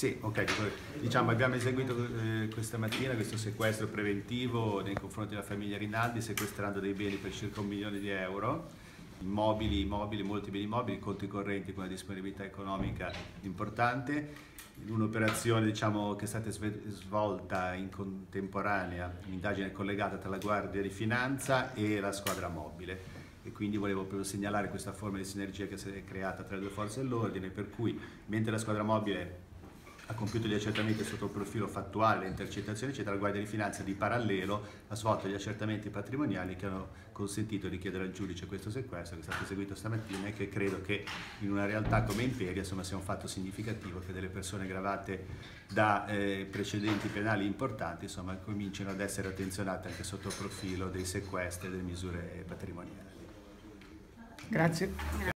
Sì, ok, diciamo abbiamo eseguito eh, questa mattina questo sequestro preventivo nei confronti della famiglia Rinaldi sequestrando dei beni per circa un milione di euro, immobili, immobili, molti beni immobili, conti correnti con una disponibilità economica importante, in un'operazione diciamo, che è stata svolta in contemporanea, un'indagine collegata tra la Guardia di Finanza e la squadra mobile. E quindi volevo proprio segnalare questa forma di sinergia che si è creata tra le due forze dell'ordine per cui mentre la squadra mobile ha compiuto gli accertamenti sotto il profilo fattuale, le intercettazioni eccetera, la Guardia di Finanza di parallelo ha svolto gli accertamenti patrimoniali che hanno consentito di chiedere al giudice questo sequestro che è stato eseguito stamattina e che credo che in una realtà come Imperia insomma, sia un fatto significativo che delle persone gravate da eh, precedenti penali importanti insomma, cominciano ad essere attenzionate anche sotto il profilo dei sequestri e delle misure patrimoniali. Grazie.